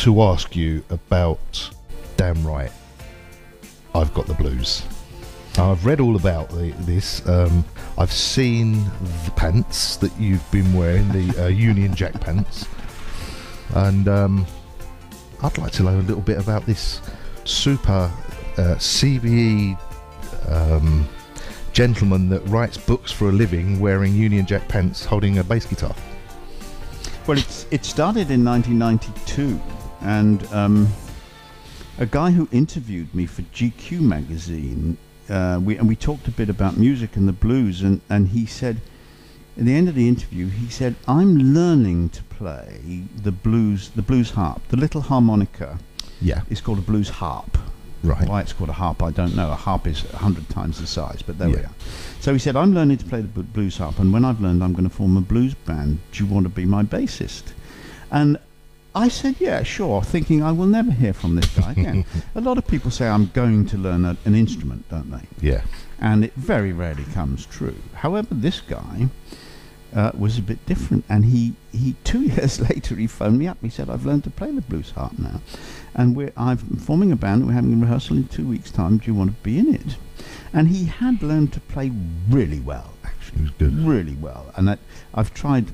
to ask you about Damn Right. I've got the blues. I've read all about the, this. Um, I've seen the pants that you've been wearing, the uh, Union Jack pants, and um, I'd like to know a little bit about this super uh, CBE um, gentleman that writes books for a living, wearing Union Jack pants, holding a bass guitar. Well, it's, it started in 1992, and um, a guy who interviewed me for GQ magazine, uh, we, and we talked a bit about music and the blues, and, and he said, at the end of the interview, he said, "I'm learning to play the blues, the blues harp, the little harmonica. Yeah, It's called a blues harp. right. Why it's called a harp, I don't know. A harp is a hundred times the size, but there we are. So he said, "I'm learning to play the blues harp, and when I've learned, I'm going to form a blues band. Do you want to be my bassist?" And I said, "Yeah, sure," thinking I will never hear from this guy again. a lot of people say I'm going to learn a, an instrument, don't they? Yeah, and it very rarely comes true. However, this guy uh, was a bit different, and he, he two years later he phoned me up. He said, "I've learned to play the blues harp now, and we're I'm forming a band. We're having a rehearsal in two weeks' time. Do you want to be in it?" And he had learned to play really well, actually, it was good. really well. And that I've tried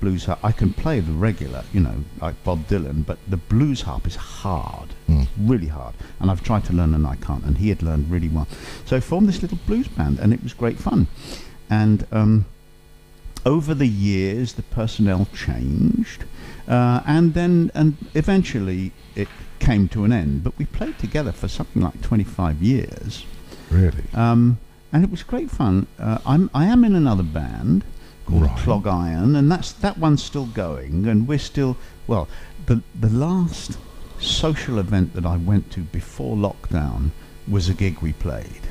blues harp. I can play the regular, you know, like Bob Dylan, but the blues harp is hard Mm. really hard. And I've tried to learn and I can't. And he had learned really well. So I formed this little blues band and it was great fun. And um, over the years, the personnel changed. Uh, and then, and eventually, it came to an end. But we played together for something like 25 years. Really? Um, and it was great fun. Uh, I'm, I am in another band called Right. Clog Iron, and that's that one's still going, and we're still well. The the last social event that I went to before lockdown was a gig we played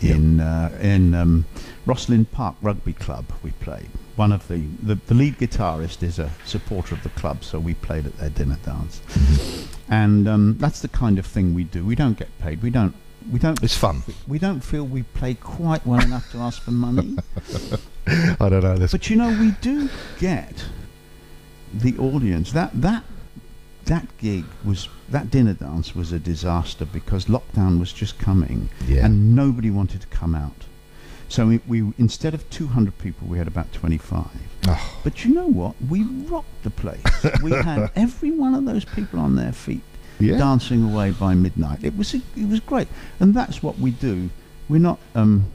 Yep. in uh, in um, Rosslyn Park Rugby Club. We played. One of the, the the lead guitarist is a supporter of the club, so we played at their dinner dance, and um, that's the kind of thing we do. We don't get paid. We don't. We don't It's fun. we don't feel we play quite well enough to ask for money. I don't know. But you know, we do get the audience. That that that gig was that dinner dance was a disaster because lockdown was just coming Yeah. and nobody wanted to come out. So we, we instead of 200 people, we had about 25. Oh, But you know what? We rocked the place. we had every one of those people on their feet yeah. dancing away by midnight. It was it was great, and that's what we do. We're not, um,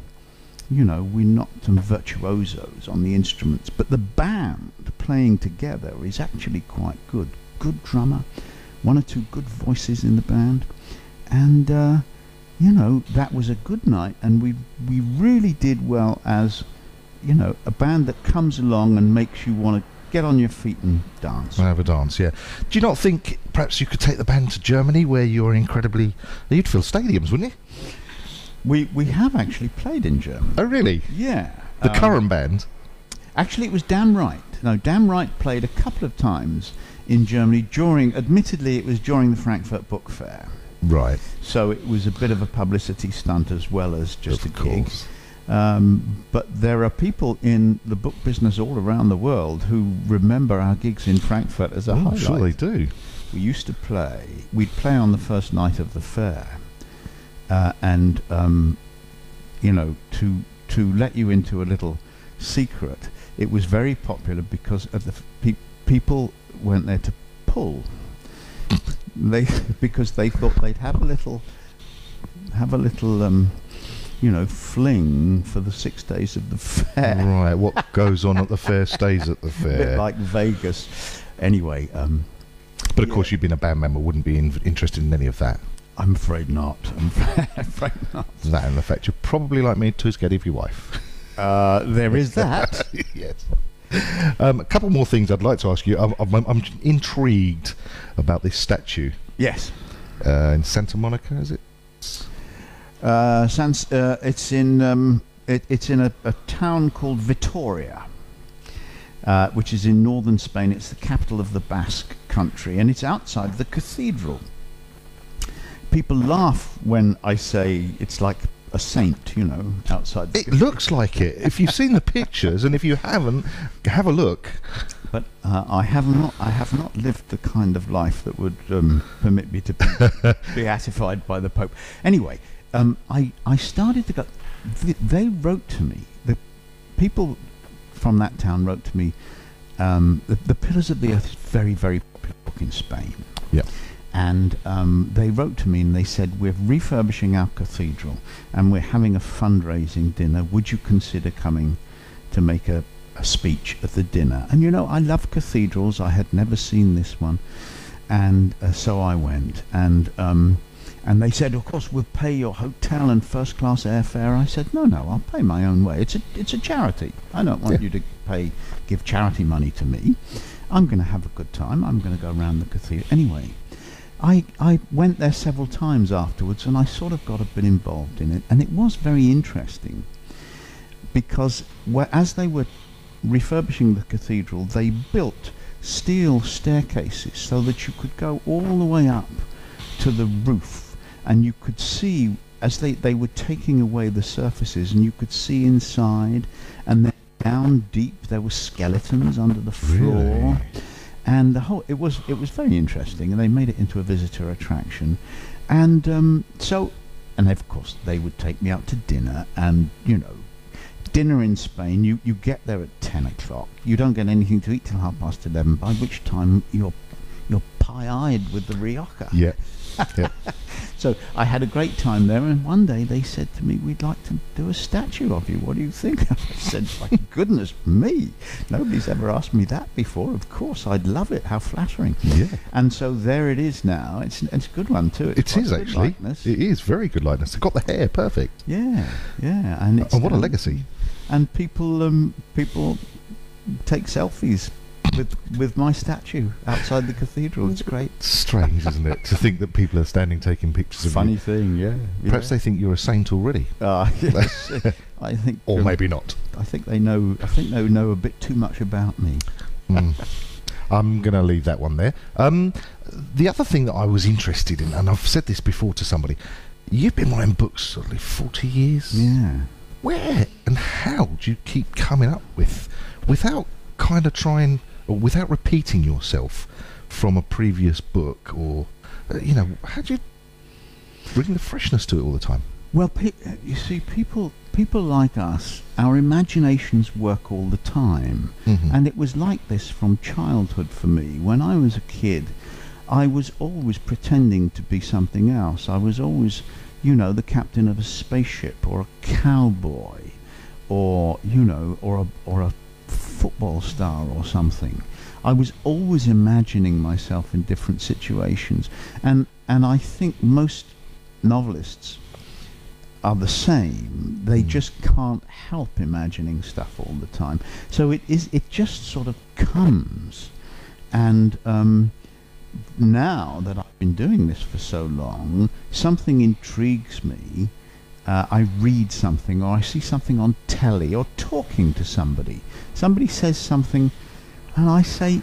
you know, we're not virtuosos on the instruments, but the band playing together is actually quite good. Good drummer, one or two good voices in the band, and uh, you know that was a good night, and we we really did well as you know a band that comes along and makes you want to get on your feet and dance. I Have a dance, yeah. Do you not think perhaps you could take the band to Germany where you're incredibly. You'd fill stadiums, wouldn't you? We we have actually played in Germany. Oh, really? Yeah. The um, current band? Actually, it was Damn Right. No, Damn Right played a couple of times in Germany during, admittedly, it was during the Frankfurt Book Fair. Right. So it was a bit of a publicity stunt as well as just of a gig. Um, but there are people in the book business all around the world who remember our gigs in Frankfurt as a Oh, highlight. sure they do. We used to play. We'd play on the first night of the fair, uh, and um, you know, to to let you into a little secret, it was very popular because of the f- pe- people went there to pull. they because they thought they'd have a little have a little um, you know fling for the six days of the fair. Right. What goes on at the fair stays at the fair. bit like Vegas. Anyway, um, but of yeah. course, you've been a band member, wouldn't be in, interested in any of that. I'm afraid not. I'm afraid not. That and the fact you're probably like me, too scared of your wife. Uh, there is that. yes. Um, a couple more things I'd like to ask you. I'm, I'm, I'm intrigued about this statue yes. uh, in Santa Monica. Is it? Uh, Sans, uh, it's in um, it, it's in a, a town called Vitoria, uh, which is in northern Spain. It's the capital of the Basque country, and it's outside the cathedral. People laugh when I say it's like a saint, you know, outside. The It looks like it. If you've seen the pictures, and if you haven't, have a look. but uh, I have not. I have not lived the kind of life that would um, permit me to be beatified by the Pope. Anyway, um, I I started to go. th- They wrote to me. The people from that town wrote to me. Um, the, the Pillars of the Earth is very very popular book in Spain. Yeah. And um, they wrote to me and they said, We're refurbishing our cathedral and we're having a fundraising dinner. Would you consider coming to make a, a speech at the dinner? And you know, I love cathedrals. I had never seen this one. And uh, so I went. And um, and they said, of course, we'll pay your hotel and first class airfare. I said, no, no, I'll pay my own way. It's a it's a charity. I don't want Yeah. you to pay give charity money to me. I'm going to have a good time. I'm going to go around the cathedral anyway. I I went there several times afterwards, and I sort of got a bit involved in it, and it was very interesting because as they were refurbishing the cathedral, they built steel staircases so that you could go all the way up to the roof, and you could see as they, they were taking away the surfaces, and you could see inside, and then down deep there were skeletons under the floor. Really? and the whole it was it was very interesting and they made it into a visitor attraction. And um, so and of course they would take me out to dinner and you know dinner in Spain you, you get there at 10 o'clock. You don't get anything to eat till half past 11 by which time you're you're pie-eyed with the rioja Yeah. so I had a great time there, and one day they said to me, "We'd like to do a statue of you. What do you think?" I said, "My goodness me! Nobody's ever asked me that before. Of course, I'd love it. How flattering!" Yeah. And so there it is now. It's it's a good one too. It's It is a actually. likeness. It is very good likeness. They've got the hair perfect. yeah, yeah, and it's And what a um, legacy. And people um people take selfies with with my statue outside the cathedral. It's great. Strange, isn't it, to think that people are standing taking pictures of Funny you. Funny thing, yeah. Perhaps they think you're a saint already, Ah, yes. I think. or um, maybe not. I think they know. I think they know a bit too much about me. Mm. I'm going to leave that one there. Um, the other thing that I was interested in, and I've said this before to somebody, you've been writing books sort of 40 years. Yeah. Where and how do you keep coming up with, without kind of trying, without repeating yourself from a previous book, or, uh, you know, how do you bring the freshness to it all the time? Well, pe- you see, people people like us, our imaginations work all the time, Mhm. and it was like this from childhood for me. When I was a kid, I was always pretending to be something else. I was always, you know, the captain of a spaceship or a cowboy, or you know, or a or a football star or something. I was always imagining myself in different situations, and and I think most novelists are the same. They Mm. just can't help imagining stuff all the time. So it is. It just sort of comes, and um, now that I've been doing this for so long, something intrigues me. Uh, I read something, or I see something on telly, or talking to somebody. Somebody says something, and I say,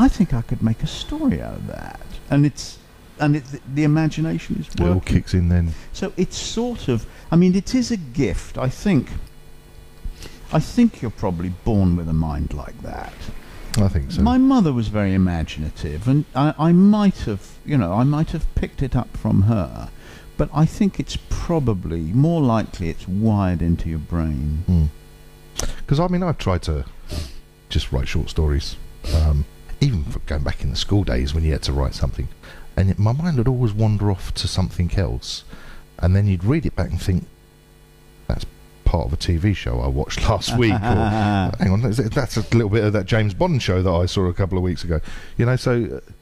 "I think I could make a story out of that." And it's and it, the, the imagination is It all kicks in then. So it's sort of, I mean, it is a gift. I think. I think you're probably born with a mind like that. I think so. My mother was very imaginative, and I, I might have, you know, I might have picked it up from her. But I think it's probably more likely it's wired into your brain. Because I mean, I've tried to just write short stories, um, even for going back in the school days when you had to write something, and it, my mind would always wander off to something else, and then you'd read it back and think, "That's part of a TV show I watched last week." or, Hang on, that's- that's a little bit of that James Bond show that I saw a couple of weeks ago. You know, so. uh,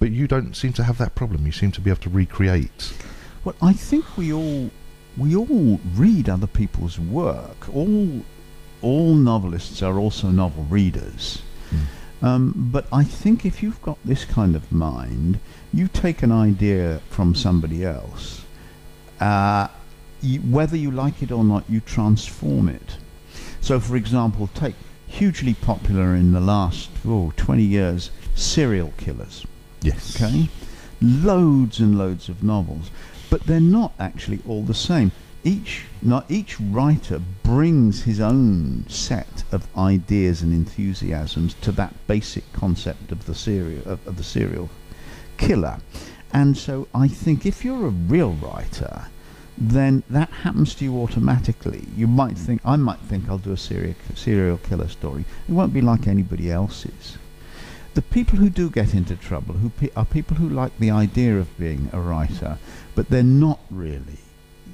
But you don't seem to have that problem. You seem to be able to recreate. Well, I think we all we all read other people's work. All all novelists are also novel readers. Um, but I think if you've got this kind of mind, you take an idea from somebody else. Uh, you, whether you like it or not, you transform it. So, for example, take hugely popular in the last oh, 20 years serial killers. Yes. Okay, loads and loads of novels, but they're not actually all the same. each not each writer brings his own set of ideas and enthusiasms to that basic concept of the serial of, of the serial killer. And so I think if you're a real writer, then that happens to you automatically. You might think, I might think I'll do a serial, serial killer story. It won't be like anybody else's. The people who do get into trouble who pe- are people who like the idea of being a writer, but they're not really.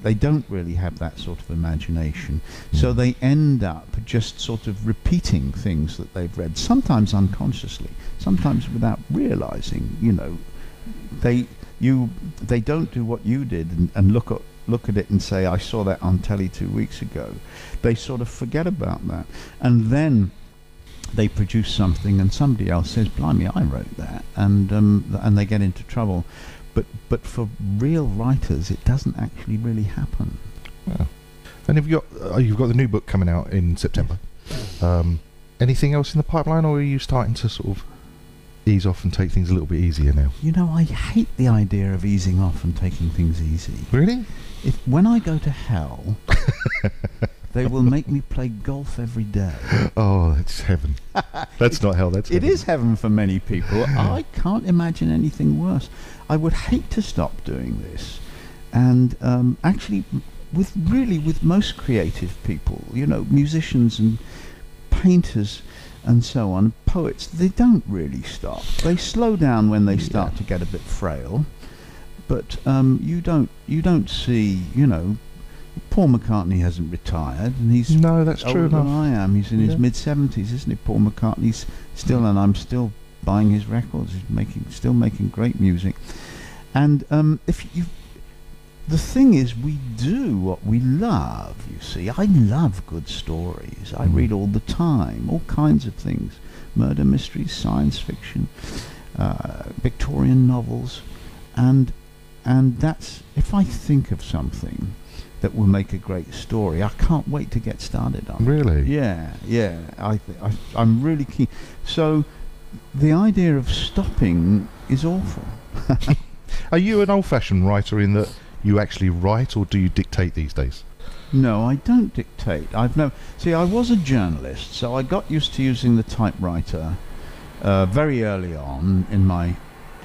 They don't really have that sort of imagination. So they end up just sort of repeating things that they've read, sometimes unconsciously, sometimes without realizing, you know, they you they don't do what you did and, and look at look at it and say I saw that on telly two weeks ago. They sort of forget about that, and then they produce something, and somebody else says, "Blimey, I wrote that," and um, th- and they get into trouble. But but for real writers, it doesn't actually really happen. And have you got uh, you've got the new book coming out in September. Um, anything else in the pipeline, or are you starting to sort of ease off and take things a little bit easier now? You know, I hate the idea of easing off and taking things easy. Really? If when I go to hell, they will make me play golf every day. Oh, that's heaven. That's not hell. That's It heaven. is heaven for many people. I can't imagine anything worse. I would hate to stop doing this. And um, actually, with really with most creative people, you know, musicians and painters and so on, poets, they don't really stop. They slow down when they start Yeah. to get a bit frail. But um, you don't you don't see, you know, Paul McCartney hasn't retired, and he's No, that's older true than. I am. He's in his Yeah. mid seventies, isn't he? Paul McCartney's still, and I'm still buying his records. He's making, still making great music. And um, if you, the thing is, we do what we love. You see, I love good stories. I Mm. read all the time, all kinds of things: murder mysteries, science fiction, uh, Victorian novels, and and that's if I think of something that will make a great story, I can't wait to get started on. it. Really? Yeah, yeah. I, th- I, I'm really keen. So, the idea of stopping is awful. Are you an old-fashioned writer in that you actually write, or do you dictate these days? No, I don't dictate. I've no. See, I was a journalist, so I got used to using the typewriter uh, very early on in my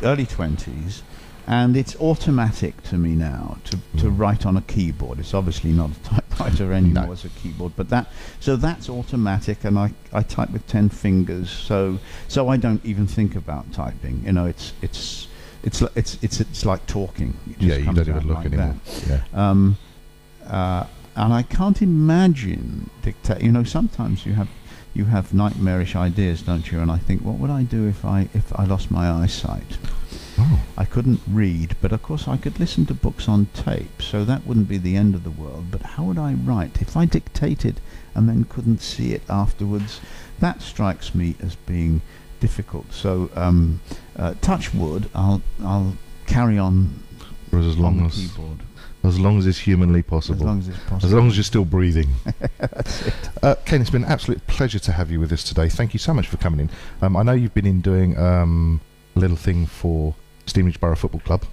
early twenties, and it's automatic to me now to, to Mm. write on a keyboard. It's obviously not a typewriter anymore; No. it's a keyboard. But that so that's automatic, and I, I type with ten fingers. So so I don't even think about typing. You know, it's it's it's it's it's it's like talking. It yeah, you don't even look like anymore. that. Yeah. Um, uh, and I can't imagine dictate. You know, sometimes you have you have nightmarish ideas, don't you? And I think, what would I do if I if I lost my eyesight? Oh. I couldn't read, but of course I could listen to books on tape, so that wouldn't be the end of the world. But how would I write if I dictated and then couldn't see it afterwards? That strikes me as being difficult. So, um, uh, touch wood. I'll I'll carry on as on long the as keyboard as long as it's humanly as possible. long as it's possible. As long as you're still breathing. That's it. Uh, Ken, it's been an absolute pleasure to have you with us today. Thank you so much for coming in. Um, I know you've been in doing um, a little thing for Stevenage Borough Football Club.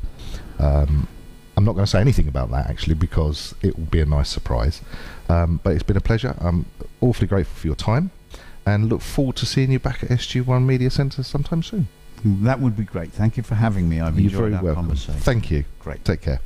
Um, I'm not going to say anything about that actually because it will be a nice surprise. Um, but it's been a pleasure. I'm awfully grateful for your time and look forward to seeing you back at SG1 Media Centre sometime soon. That would be great. Thank you for having me. I've You're enjoyed very our welcome. conversation. Thank you. Great. Take care.